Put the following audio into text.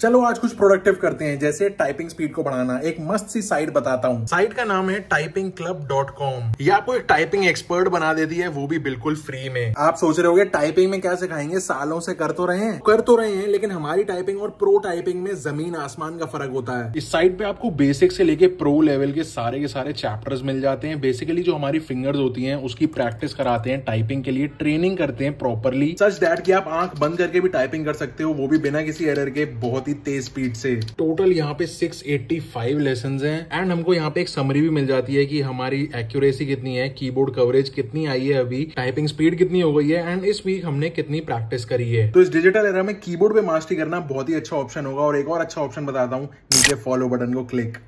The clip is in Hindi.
चलो आज कुछ प्रोडक्टिव करते हैं जैसे टाइपिंग स्पीड को बढ़ाना। एक मस्त सी साइट बताता हूँ। साइट का नाम है टाइपिंग क्लब डॉट कॉम ये आपको एक टाइपिंग एक्सपर्ट बना देती है वो भी बिल्कुल फ्री में। आप सोच रहे हो टाइपिंग में क्या सिखाएँगे? सालों से कर तो रहे हैं? कर तो रहे हैं लेकिन हमारी टाइपिंग और प्रो टाइपिंग में ज़मीन आसमान का फ़र्क होता है। इस साइट पे आपको बेसिक से लेके प्रो लेवल के सारे के सारे चैप्टर्स मिल जाते हैं। बेसिकली जो हमारी फिंगर्स होती हैं उसकी प्रैक्टिस कराते हैं टाइपिंग के लिए ट्रेनिंग करते हैं प्रॉपरली सच डैट की आप आँख बंद करके भी टाइपिंग कर सकते हो वो भी बिना किसी एरर के बहुत ही तेज स्पीड से। टोटल यहाँ पे 685 लेसन हैं। एंड हमको यहाँ पे एक समरी भी मिल जाती है कि हमारी एक्यूरेसी कितनी है कीबोर्ड कवरेज कितनी आई है अभी टाइपिंग स्पीड कितनी हो गई है एंड इस वीक हमने कितनी प्रैक्टिस करी है। तो इस डिजिटल एरा में कीबोर्ड पे मास्टरी करना बहुत ही अच्छा ऑप्शन होगा। और एक और अच्छा ऑप्शन बताता हूँ नीचे फॉलो बटन को क्लिक